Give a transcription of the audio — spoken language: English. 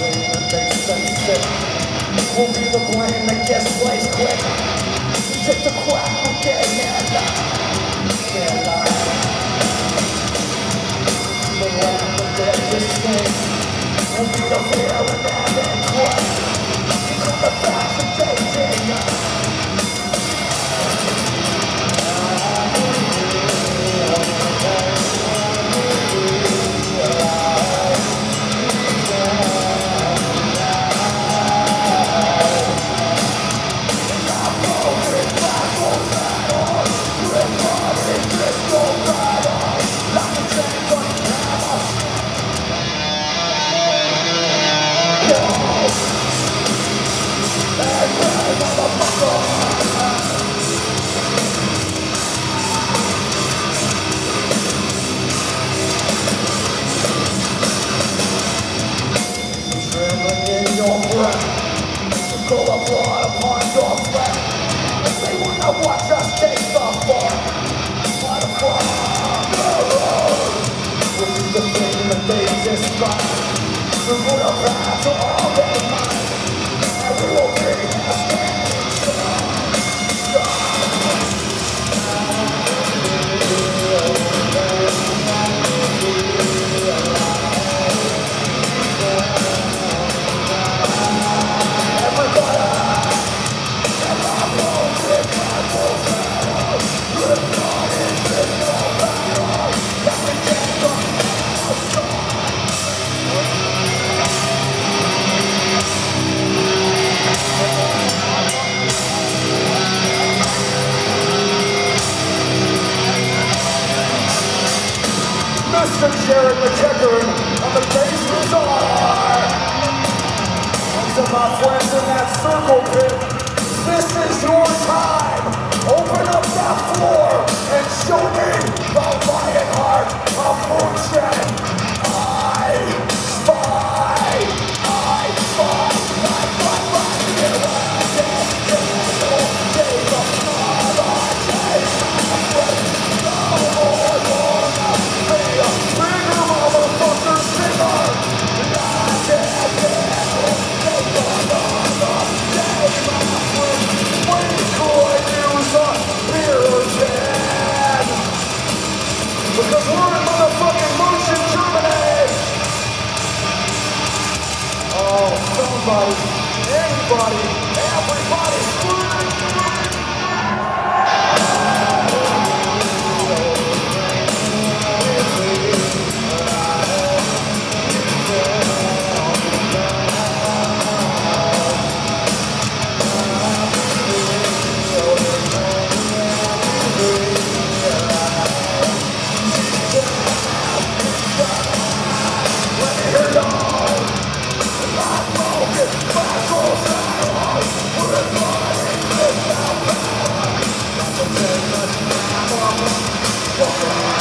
We'll be the blame that gets sliced quick. Take the crap. Call the blood upon your flesh. If they wanna watch us take the fall, by the fall, will be the thing that they despise. A path to all Mr. Jared MacEachern of the Bass Bazaar. And to my friends in that circle pit, this is your time. Open up that floor and show me with the Warren motherfucking motion terminated. Oh, somebody, anybody. Fuck.